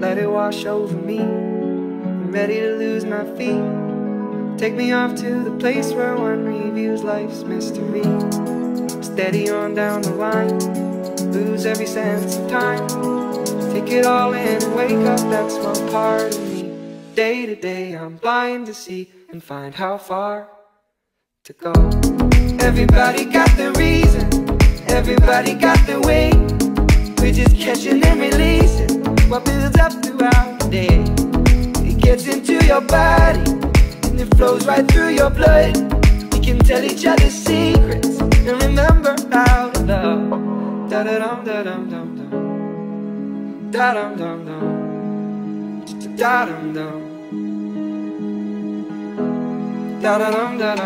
let it wash over me. I'm ready to lose my feet. Take me off to the place where one reviews life's mystery. Steady on down the line, lose every sense of time. Take it all in and wake up that small part of me. Day to day, I'm blind to see and find how far to go. Everybody got their reason, everybody got their way. We're just catching and releasing your body and it flows right through your blood. We can tell each other secrets and remember how to love. Da dum dum dum, dum dum dum, da dum dum, da